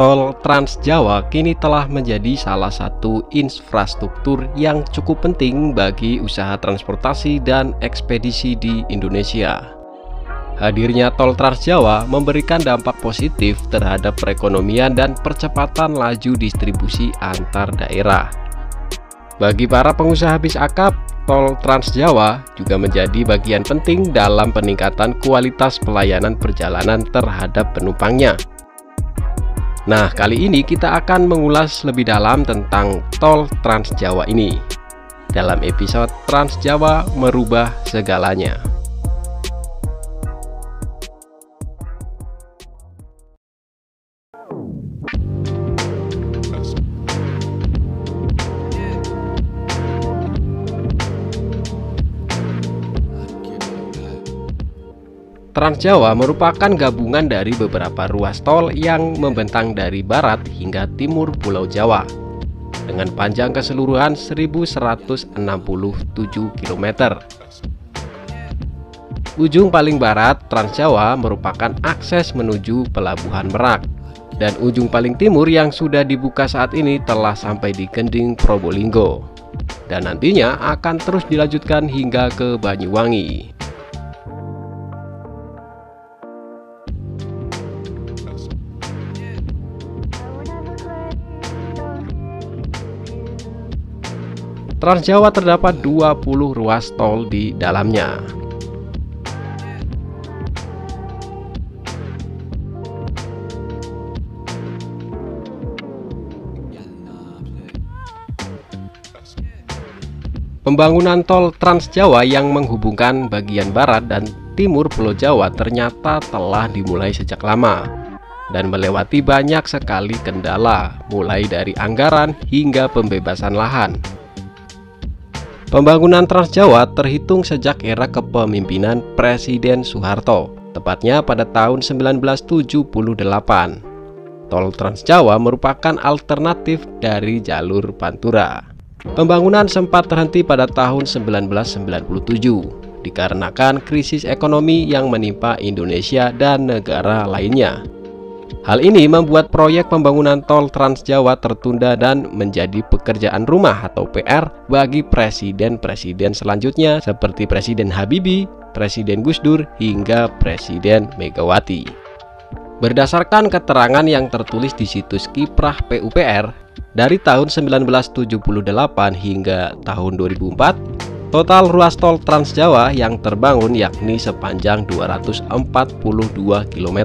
Tol Trans Jawa kini telah menjadi salah satu infrastruktur yang cukup penting bagi usaha transportasi dan ekspedisi di Indonesia. Hadirnya tol Trans Jawa memberikan dampak positif terhadap perekonomian dan percepatan laju distribusi antar daerah. Bagi para pengusaha bis akap, tol Trans Jawa juga menjadi bagian penting dalam peningkatan kualitas pelayanan perjalanan terhadap penumpangnya. Nah, kali ini kita akan mengulas lebih dalam tentang tol Trans Jawa ini. Dalam episode Trans Jawa merubah segalanya. Trans Jawa merupakan gabungan dari beberapa ruas tol yang membentang dari barat hingga timur Pulau Jawa dengan panjang keseluruhan 1167 km. Ujung paling barat Trans Jawa merupakan akses menuju Pelabuhan Merak dan ujung paling timur yang sudah dibuka saat ini telah sampai di Kending Probolinggo dan nantinya akan terus dilanjutkan hingga ke Banyuwangi. Trans Jawa terdapat 20 ruas tol di dalamnya. Pembangunan tol Trans Jawa yang menghubungkan bagian barat dan timur Pulau Jawa ternyata telah dimulai sejak lama dan melewati banyak sekali kendala mulai dari anggaran hingga pembebasan lahan. Pembangunan Trans Jawa terhitung sejak era kepemimpinan Presiden Soeharto, tepatnya pada tahun 1978. Tol Trans Jawa merupakan alternatif dari jalur Pantura. Pembangunan sempat terhenti pada tahun 1997 dikarenakan krisis ekonomi yang menimpa Indonesia dan negara lainnya. Hal ini membuat proyek pembangunan tol Trans Jawa tertunda dan menjadi pekerjaan rumah atau PR bagi presiden-presiden selanjutnya seperti Presiden Habibie, Presiden Gus Dur, hingga Presiden Megawati. Berdasarkan keterangan yang tertulis di situs Kiprah PUPR, dari tahun 1978 hingga tahun 2004, total ruas tol Trans Jawa yang terbangun yakni sepanjang 242 km.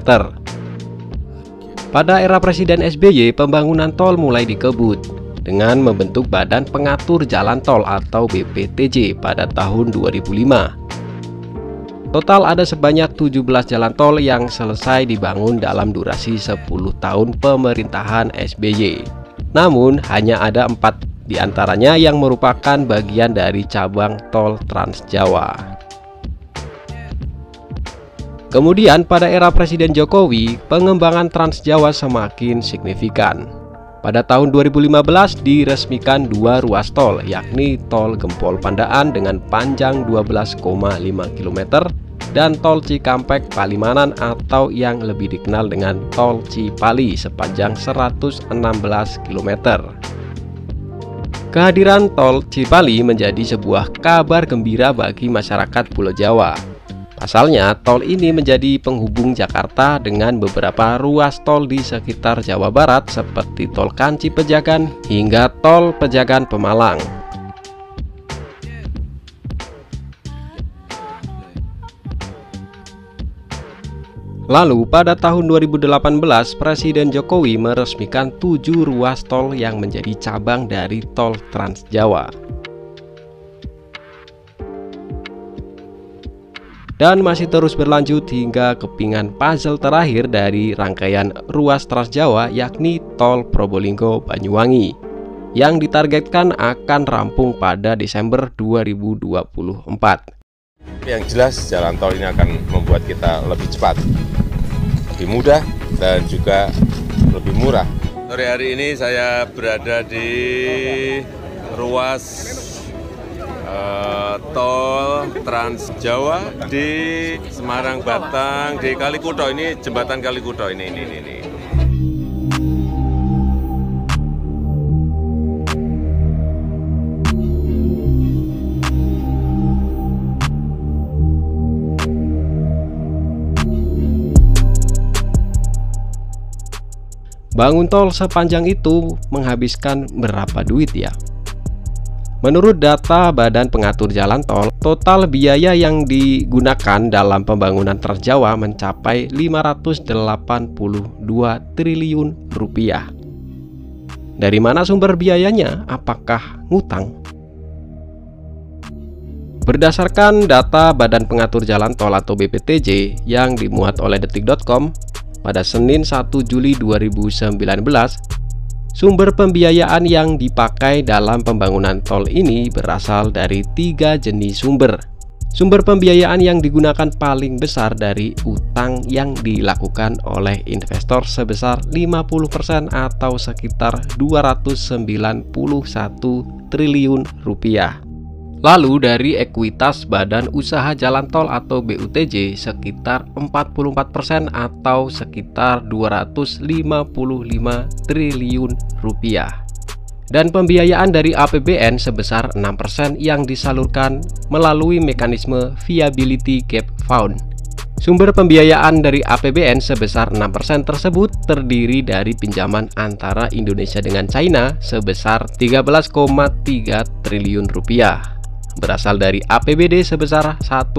Pada era Presiden SBY, pembangunan tol mulai dikebut dengan membentuk Badan Pengatur Jalan Tol atau BPTJ pada tahun 2005. Total ada sebanyak 17 jalan tol yang selesai dibangun dalam durasi 10 tahun pemerintahan SBY. Namun, hanya ada empat di antaranya yang merupakan bagian dari cabang tol Trans Jawa. Kemudian pada era Presiden Jokowi, pengembangan Trans Jawa semakin signifikan. Pada tahun 2015 diresmikan dua ruas tol, yakni tol Gempol Pandaan dengan panjang 12,5 km dan tol Cikampek Palimanan atau yang lebih dikenal dengan tol Cipali sepanjang 116 km. Kehadiran tol Cipali menjadi sebuah kabar gembira bagi masyarakat Pulau Jawa Pasalnya, tol ini menjadi penghubung Jakarta dengan beberapa ruas tol di sekitar Jawa Barat seperti tol Kanci Pejagan hingga tol Pejagan Pemalang. Lalu pada tahun 2018 Presiden Jokowi meresmikan tujuh ruas tol yang menjadi cabang dari tol Trans Jawa. Dan masih terus berlanjut hingga kepingan puzzle terakhir dari rangkaian ruas Trans Jawa yakni Tol Probolinggo Banyuwangi yang ditargetkan akan rampung pada Desember 2024. Yang jelas jalan tol ini akan membuat kita lebih cepat, lebih mudah dan juga lebih murah. Sore hari ini saya berada di ruas uh, tol Trans Jawa di Semarang Batang di Kalikuto ini jembatan Kalikuto ini ini ini. ini. Bangun tol sepanjang itu menghabiskan berapa duit ya? Menurut data Badan Pengatur Jalan Tol, total biaya yang digunakan dalam pembangunan Transjawa mencapai 582 triliun rupiah. Dari mana sumber biayanya? Apakah ngutang? Berdasarkan data Badan Pengatur Jalan Tol atau BPTJ yang dimuat oleh detik.com pada Senin 1 Juli 2019, sumber pembiayaan yang dipakai dalam pembangunan tol ini berasal dari tiga jenis sumber. Sumber pembiayaan yang digunakan paling besar dari utang yang dilakukan oleh investor sebesar 50% atau sekitar 291 triliun rupiah. Lalu dari ekuitas Badan Usaha Jalan Tol atau BUTJ sekitar 44% atau sekitar 255 triliun rupiah. Dan pembiayaan dari APBN sebesar 6% yang disalurkan melalui mekanisme Viability Gap Fund. Sumber pembiayaan dari APBN sebesar 6% tersebut terdiri dari pinjaman antara Indonesia dengan China sebesar 13,3 triliun rupiah berasal dari APBD sebesar 1,5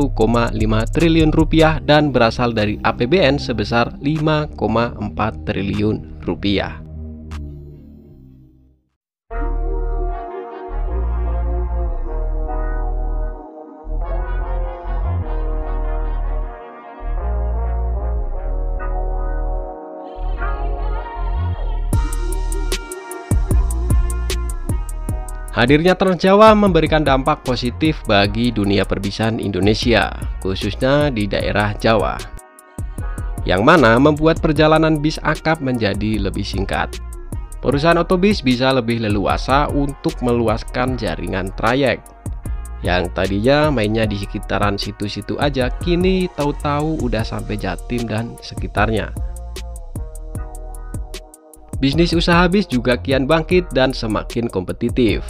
triliun rupiah dan berasal dari APBN sebesar 5,4 triliun rupiah. Hadirnya Transjawa memberikan dampak positif bagi dunia perbisan Indonesia, khususnya di daerah Jawa, yang mana membuat perjalanan bis akap menjadi lebih singkat. Perusahaan otobis bisa lebih leluasa untuk meluaskan jaringan trayek. Yang tadinya mainnya di sekitaran situ-situ aja, kini tahu-tahu udah sampai Jatim dan sekitarnya. Bisnis usaha bis juga kian bangkit dan semakin kompetitif.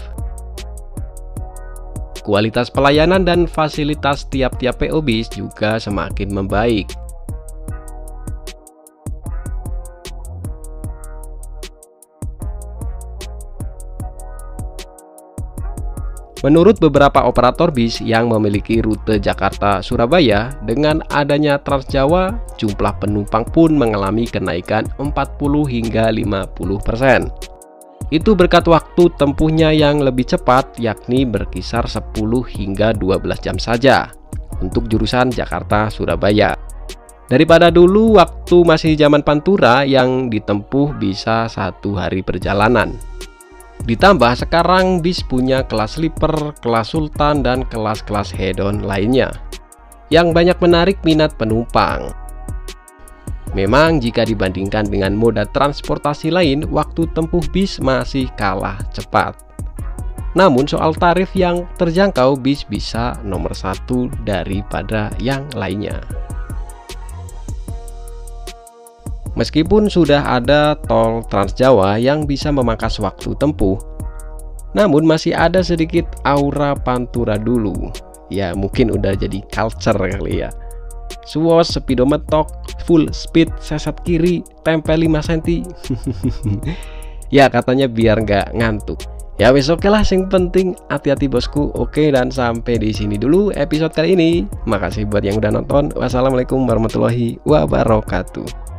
Kualitas pelayanan dan fasilitas tiap-tiap PO bis juga semakin membaik. Menurut beberapa operator bis yang memiliki rute Jakarta-Surabaya, dengan adanya Transjawa, jumlah penumpang pun mengalami kenaikan 40 hingga 50%. Itu berkat waktu tempuhnya yang lebih cepat, yakni berkisar 10 hingga 12 jam saja untuk jurusan Jakarta-Surabaya. Daripada dulu waktu masih zaman Pantura yang ditempuh bisa satu hari perjalanan. Ditambah sekarang bis punya kelas sleeper, kelas sultan, dan kelas-kelas hedon lainnya yang banyak menarik minat penumpang. Memang jika dibandingkan dengan moda transportasi lain, waktu tempuh bis masih kalah cepat. Namun soal tarif yang terjangkau bis bisa nomor satu daripada yang lainnya. Meskipun sudah ada tol Trans Jawa yang bisa memangkas waktu tempuh, namun masih ada sedikit aura pantura dulu. Ya mungkin udah jadi culture kali ya. Suos speedometer full speed sesat kiri tempel 5 cm. ya katanya biar nggak ngantuk. Ya wes oke lah sing penting hati-hati bosku. Oke dan sampai di sini dulu episode kali ini. Makasih buat yang udah nonton. Wassalamualaikum warahmatullahi wabarakatuh.